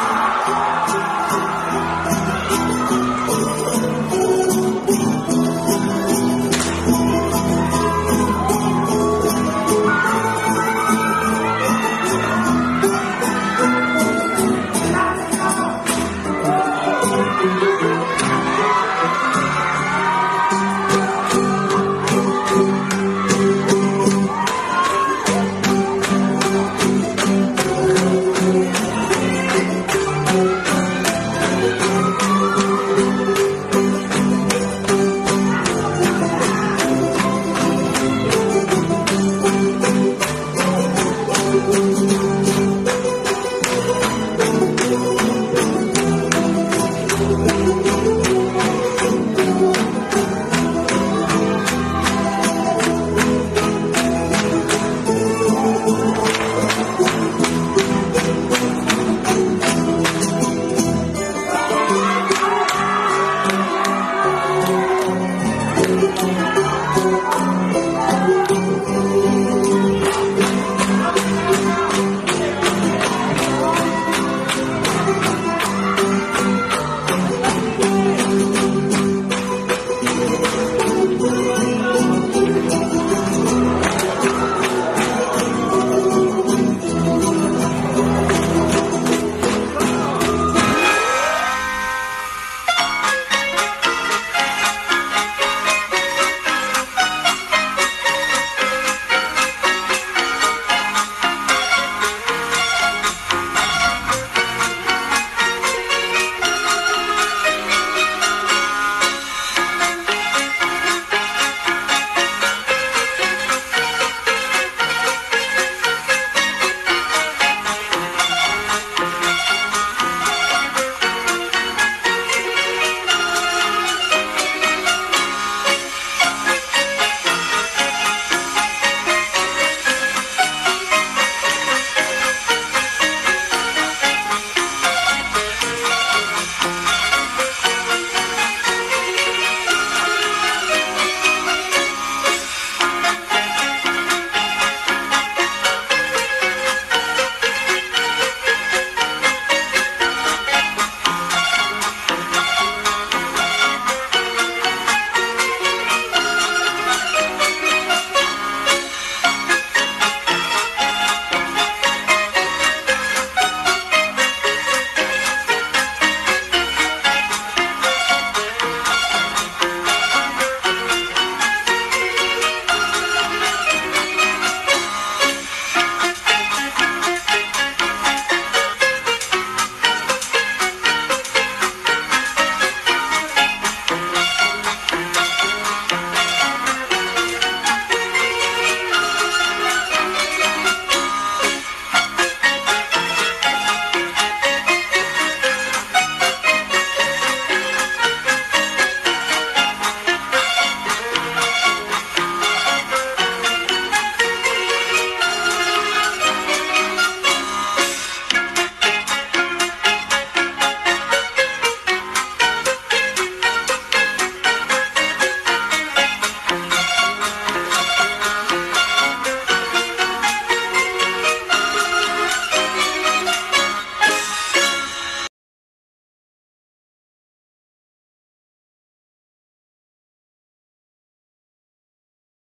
you